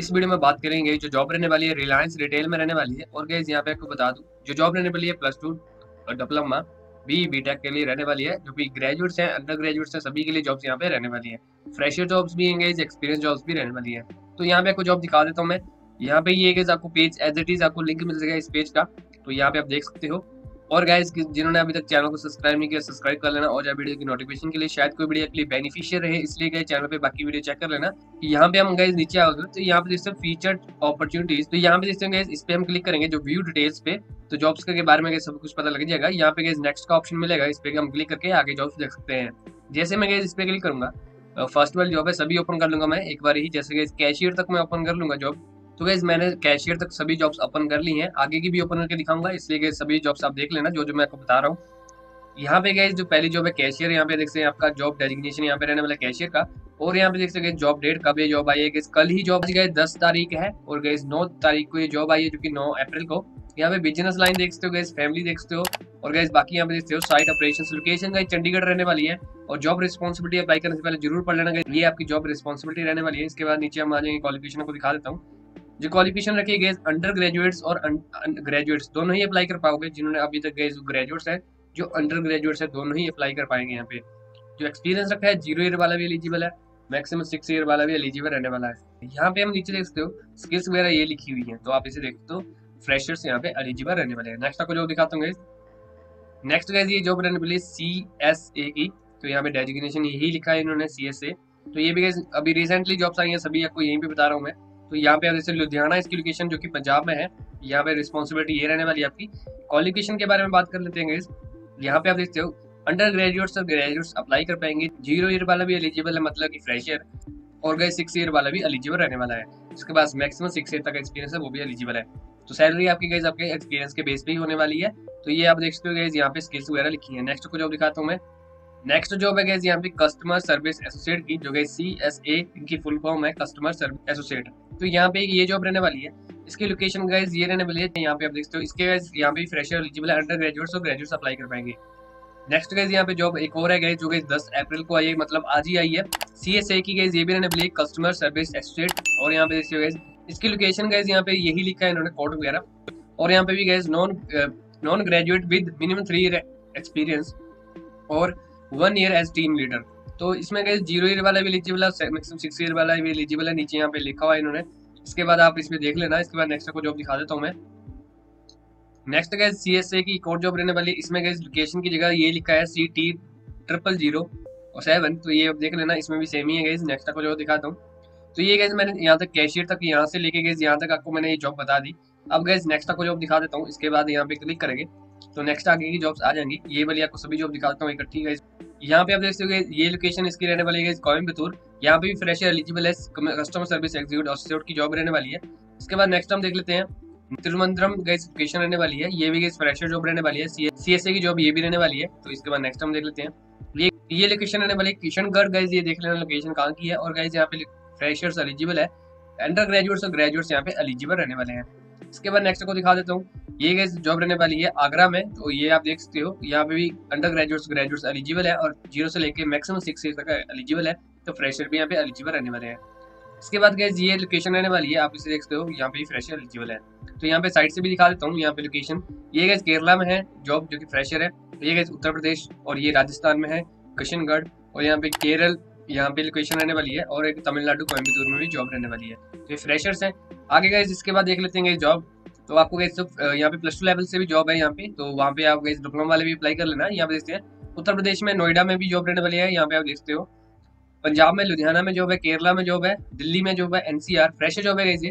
इस वीडियो में बात करेंगे जो जॉब रहने वाली है रिलायंस रिटेल में रहने वाली है। और गैस यहाँ पे आपको बता दूँ, जो जॉब रहने वाली है plus two diploma B B के लिए रहने वाली है, जो भी ग्रेजुएट्स हैं अंडर ग्रेजुएट्स हैं, सभी के लिए जॉब्स यहाँ पे रहने वाली है। फ्रेशर जॉब्स भी हैं एक्सपीरियंस जॉब्स भी रहने वाली है। तो यहाँ पे आपको जॉब दिखा देता हूँ मैं। यहाँ पे ये आपको पेज एज इट इज़ आपको लिंक मिल जाएगा इस पेज का। तो यहाँ पे आप देख सकते हो और गाइज़ जिन्होंने अभी तक चैनल को सब्सक्राइब नहीं किया सब्सक्राइब कर लेना और जब वीडियो की नोटिफिकेशन के लिए शायद कोई वीडियो के लिए बेनिफिशियल रहे, इसलिए गए चैनल पे बाकी वीडियो चेक कर लेना। यहाँ पे हम गाइस नीचे आओगे तो यहाँ पे देखते फीचर अपॉर्चुनिटीज़ तो यहाँ पे देखते हैं इस पे हम क्लिक करेंगे जो व्यू डिटेल्स पे तो जॉब्स के बारे में सब कुछ पता लग जाएगा। यहाँ पे गए नेक्स्ट का ऑप्शन मिलेगा, इस पे हम क्लिक करके आगे जॉब्स देख सकते हैं। जैसे मैं गए इस पे क्लिक करूँगा फ़र्स्ट वाली जॉब है, सभी ओपन कर लूँगा मैं, एक बार ही, जैसे कैशियर तक मैं ओपन कर लूँगा जॉब तो गैस मैंने कैशियर तक सभी जॉब्स ओपन कर ली हैं। आगे की भी ओपन करके दिखाऊँगा, इसलिए सभी जॉब्स आप देख लेना, जो जो मैं आपको बता रहा हूँ। यहाँ पे गए जो पहली जॉब है कैशियर यहाँ पे देख सकते हैं आपका जॉब डेजिग्नेशन यहाँ पे रहने वाला कैशियर का। और यहाँ पे देख सकते हैं जॉब डेट कब ये जॉब आई है कल ही जॉब गए दस तारीख है। और गए नौ तारीख को ये जॉब आई है, जो कि नौ अप्रैल को। यहाँ पे बिज़नेस लाइन देख सकते हो गए फैमिली देख सकते हो। और गैस बाकी यहाँ पे देखते हो साइट ऑपरेशन लोकेशन का चंडीगढ़ रहने वाली है। और जॉब रिस्पॉन्सिबिलिटी अप्लाई करने से पहले ज़रूर पढ़ लेना ये आपकी जॉब रिस्पॉन्सिबिलिटी रहने वाली है। इसके बाद नीचे हम आ जाएँगे क्वालिफिकेशन को दिखा देता हूँ। जो क्वालिफिकेशन रखी गई अंडर ग्रेजुएट्स और ग्रेजुएट्स दोनों ही अप्लाई कर पाओगे, जिन्होंने अभी तक गए ग्रेजुएट्स है, जो अंडर ग्रेजुएट्स है, दोनों ही अप्लाई कर पाएँगे यहाँ पे। जो एक्सपीरियंस रखा है ज़ीरो ईयर वाला भी एलिजिबल है मैक्सिमम सिक्स ईयर वाला भी एलिजिबल रहने वाला है। यहाँ पे हम नीचे देख सकते हो स्किल्स वगैरह ये लिखी हुई है तो आप इसे देखते हो फ्रेशर्स यहाँ पे एलिजिबल रहने वाले हैं। नेक्स्ट आपको जो दिखाता हूँ नेक्स्ट गैस ये जॉब रहने वाली सी एस ए की तो यहाँ पे डेजिग्नेशन यही लिखा है इन्होंने सी एस ए तो ये भी गैस अभी रिसेंटली जॉब्स आई हैं, सभी आपको यहीं पे बता रहा हूँ मैं। तो यहाँ पे जैसे लुधियाना इसकी लोकेशन जो कि पंजाब में है, यहाँ पे रिस्पॉन्सिबिलिटी ये रहने वाली आपकी। क्वालिफिकेशन के बारे में बात कर लेते हैं यहाँ पे आप देखते हो अंडर ग्रेजुएट्स और ग्रेजुएट्स अप्लाई कर पाएँगे। ज़ीरो ईयर वाला भी एलिजिबल है मतलब कि फ्रेशर और गए सिक्स ईयर वाला भी एलिजिबल रहने वाला है। उसके बाद मैक्सिमम सिक्स ईयर तक एक्सपीरियंस है, वो भी एलिजिबल है। तो सैलरी आपकी गई आपके एक्सपीरियंस के बेस पे ही होने वाली है। तो ये आप देख सकते हो गैस यहाँ पे स्किल्स वगैरह लिखी है। नेक्स्ट को जो दिखाता हूँ मैं। नेक्स्ट जॉब है गैस यहाँ पे कस्टमर सर्विस एसोसिएट की, जो गई सी एस ए इनकी फुल फॉर्म है कस्टमर सर्विस एसोसिएट तो यहाँ पे ये जॉब रहने वाली है। इसकी लोकेशन गैस ये रहने वाली है यहाँ पे आप देखते हो। इसके गैस यहाँ पे फ्रेशर एलिजिबल अंडर ग्रेजुएट्स और ग्रेजुएट्स अप्लाई कर पाएँगे नेक्स्ट गैस यहाँ पे जॉब एक और है गैस जो गैस दस अप्रैल को आई है मतलब आज ही आई है। सी एस ए की गैस ये भी रहने वाली है कस्टमर सर्विस एसोसिएट और यहाँ पे देखते हो गैस इसकी लोकेशन गैस यहाँ पे यही लिखा है इन्होंने कोड वगैरह। और यहाँ पे भी guys non non graduate with minimum three experience और one year as team leader तो इसमें गए ज़ीरो ईयर वाला भी एलिजिबल है मैक्सिमम सिक्स ईयर वाला भी एलिजिबल है, नीचे यहाँ पे लिखा हुआ है इन्होंने। इसके बाद आप इसमें देख लेना, इसके बाद नेक्स्ट को जॉब दिखा देता हूँ मैं। नेक्स्ट गए सी एस ए की कोर्ट जॉब रहने वाली, इसमें गए लोकेशन की जगह ये लिखा है सी टी ट्रिपल ज़ीरो और सेवन तो ये देख लेना, इसमें भी सेम ही है गई नेक्स्ट को जो दिखाता हूँ। तो ये गए मैंने यहाँ तक कैशियर तक यहाँ से लेके गए यहाँ तक आपको मैंने ये जॉब बता दी। अब गए नेक्स्ट को जॉब दिखा देता हूँ, इसके बाद यहाँ पे क्लिक करेंगे। तो नेक्स्ट आगे की जॉब्स आ जाएँगी, ये वाली आपको सभी जॉब दिखाता हूँ इकट्ठी है यहाँ पे आप देख सकते ये लोकेशन इसकी रहने वाली है कोयम्बतूर यहाँ पे भी फ्रेशर एलिजिबल है कस्टमर सर्विस एग्जीक्यूटिव की जॉब रहने वाली है। इसके बाद नेक्स्ट हम देख लेते हैं, तिरुवनंतपुरम गई लोकेशन रहने वाली है। ये भी गई फ्रेशर जॉब रहने वाली है सी एस ए की जॉब ये भी रहने वाली है। तो इसके बाद नेक्स्ट हम देख लेते हैं। ये ये लोकेशन रहने वाली है किशनगढ़ गए ये देख लेना लोकेशन कहाँ की है। और गए यहाँ पे फ्रेशर्स एलिजिबल है। अंडर ग्रेजुएट्स और ग्रेजुएट्स यहाँ पे एलिजिबल रहने वाले हैं। इसके बाद नेक्स्ट को दिखा देता हूँ। ये जॉब रहने वाली है आगरा में तो ये आप देख सकते हो, यहाँ पे भी अंडर ग्रेजुएट्स ग्रेजुएट्स एलिजिबल है और ज़ीरो से लेके मैक्सिमम सिक्स ईयर तक एलिजिबल है तो फ्रेशर भी यहाँ पे एलिजिबल रहने वाले हैं। इसके बाद गैस ये लोकेशन रहने वाली है, आप इसे देख सकते हो, यहाँ पे फ्रेशर एलिजिबल है। तो यहाँ पे साइड से भी दिखा देता हूँ, यहाँ पे लोकेशन ये गैस केरला में है जॉब जो कि फ्रेशर है। ये गैस उत्तर प्रदेश और ये राजस्थान में है, किशनगढ़ और यहाँ पे केरल यहाँ पे लोकेशन रहने वाली है और एक तमिलनाडु कोयम्बतूर में भी जॉब रहने वाली है। तो ये फ्रेशर्स हैं। आगे गए इसके बाद देख लेते हैं जॉब तो आपको गए यहाँ पे प्लस टू लेवल से भी जॉब है यहाँ पे। तो वहाँ पे आप गए डिप्लोमा वाले भी अप्लाई कर लेना। यहाँ पे देखते हैं, उत्तर प्रदेश में नोएडा में भी जॉब रहने वाली है। यहाँ पे आप देखते हो, पंजाब में, लुधियाना में जॉब है, केरला में जॉब है, दिल्ली में जॉब है एनसीआर फ्रेशर जॉब है गई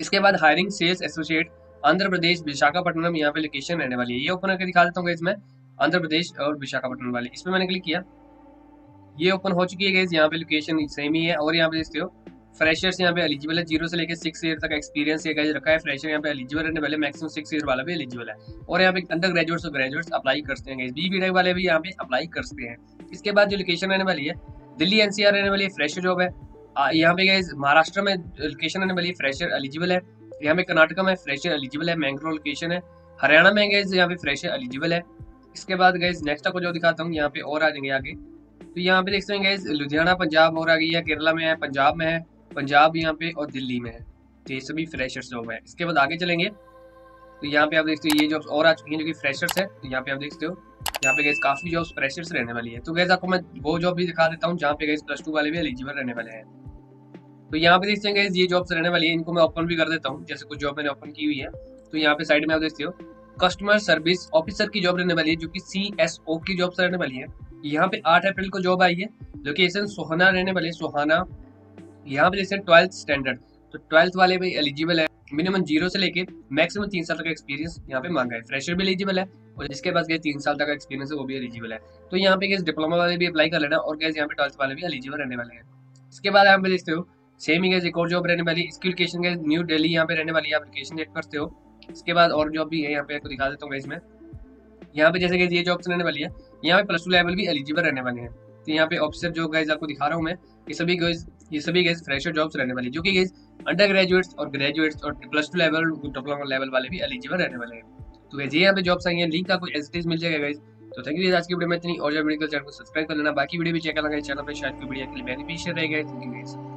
इसके बाद hiring sales associate Andhra Pradesh, Visakhapatnam यहाँ पे लोकेशन रहने वाली है। ये ओपन करके दिखा देता हूँ इसमें आंध्र प्रदेश और विशाखापट्टनम वाले। इसमें मैंने क्लिक किया। ये ओपन हो चुकी है यहाँ पे लोकेशन सेम ही है और यहाँ पे देखते हो फ्रेशर्स यहाँ पे एलिजिबल है ज़ीरो से लेकर सिक्स ईयर तक एक्सपीरियंस ये रखा है फ्रेशर यहाँ पे एलिजिबल रहने वाले मैक्सिमम सिक्स ईयर वाला भी एलिजिबल है और यहाँ पे अंडर ग्रेजुएट्स और ग्रेजुएट्स अप्लाई कर सकते हैं बी बी वाले भी यहाँ पे अप्लाई करते हैं इसके बाद जो लोकेशन रहने वाली है दिल्ली एनसीआर रहने वाली है फ्रेशर जॉब है यहाँ पे गए महाराष्ट्र में लोकेशन रहने वाली फ्रेशर एलिजिबल है यहाँ पे कर्नाटका में फ्रेशर एलिजिबल है मैंग्रोव लोकेशन है हरियाणा में गए यहाँ पे फ्रेशर एलिजिबल है इसके बाद गए नेक्स्ट आपको जो दिखाता हूँ यहाँ पे और आ जाएँगे आगे तो यहाँ पे देखते हैं लुधियाना, पंजाब और आ गई है, केरला में है, पंजाब में है, पंजाब यहाँ पे और दिल्ली में है। तो ये सभी फ्रेशर्स जॉब है, इसके बाद आगे चलेंगे। तो यहाँ पे आप देखते हो, ये जॉब्स और आ चुकी हैं जो कि फ्रेशर्स है तो यहाँ पे आप देखते हो, यहाँ पे गैस काफ़ी जॉब्स फ्रेशर्स रहने वाली है। तो गैस आपको मैं वो जॉब भी दिखा देता हूँ, जहाँ पे गैस प्लस टू वाले भी एलिजिबल रहने वाले हैं। तो यहाँ पे देखते हैं ये जॉब्स रहने वाली है, इनको मैं ओपन भी कर देता हूँ, जैसे कुछ जॉब मैंने ओपन की हुई है। तो यहाँ पे साइड में आप देखते हो कस्टमर सर्विस ऑफिसर की जॉब रहने वाली है, जो कि सी एस ओ की जॉब रहने वाली है। यहाँ पे आठ अप्रैल को जॉब आई है लोकेशन सोहाना रहने वाले, सोहाना। यहाँ पे हैं ट्वेल्थ स्टैंडर्ड तो ट्वेल्थ वाले भी एलिजिबल है मिनिमम ज़ीरो से लेके मैक्सिमम तीन साल तक एक्सपीरियंस यहाँ पे मांगा है। फ्रेशर भी एलिजिबल है, और जिसके पास गए तीन साल तक का एक्सपीरियंस है, वो भी एलिजिबल है। तो यहाँ पे गैस डिप्लोमा वाले भी अप्लाई कर लेना, और गैस यहाँ पे ट्वेल्थ वाले भी एलिजिबल रहने वाले हैं। इसके बाद यहाँ पे देखते हो सेम ही गैस एक और जॉब रहने वाली, इसकी लोकेशन गैस न्यू डेली यहाँ पे रहने वाली है एप्लीकेशन देख करते हो। इसके बाद और जॉब भी है यहाँ पे, आपको दिखा देता हूँ इसमें यहाँ पे जैसे कि ये जॉब्स रहने वाली है यहाँ पे प्लस टू लेवल भी एलिजिबल रहने वाले हैं। तो यहाँ पे ऑफिसर जो गैस आपको दिखा रहा हूँ मैं, ये सभी गैस ये सभी गैस फ्रेशर जॉब्स रहने वाली जो कि गैस अंडर ग्रेजुएट्स और ग्रेजुएट्स और plus two level diploma level वाले भी एलिजिबल रहने वाले हैं। तो गैस ये यहाँ पे जॉब्स आई हैं लिंक आपको एज मिल जाएगा गैस तो थैंक यू आज की वीडियो में इतनी, और जब मेडिकल चैनल को सब्सक्राइब कर लेना, बाकी वीडियो भी चेक कर लेंगे चैनल पे शायद कोई वीडियो के लिए बेनिफिशियल रहेगा थैंक यू गैस